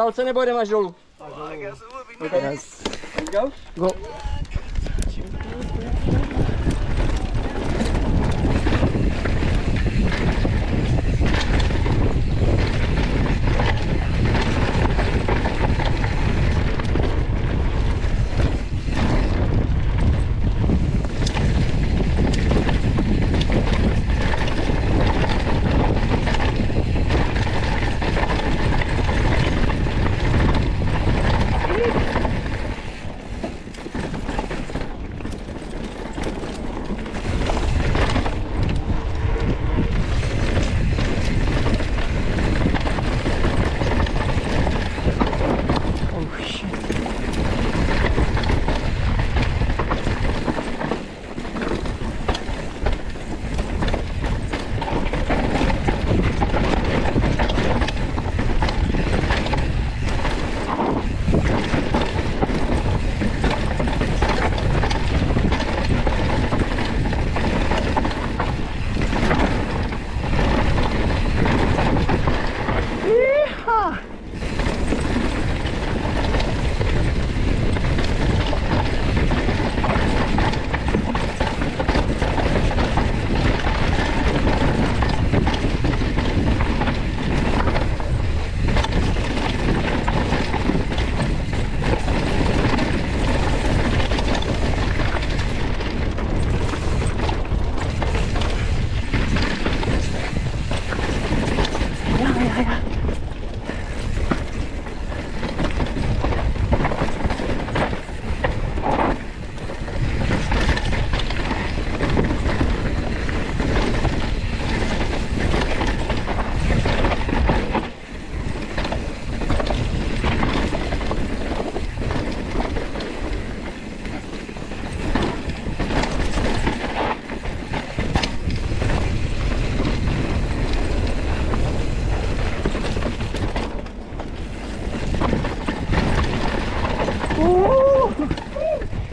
Kalce nebo jdeme až dolů? Yes. Go. Go. 哎呀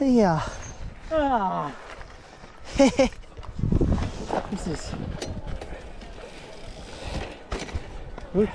Yeah. Ah. This? Good.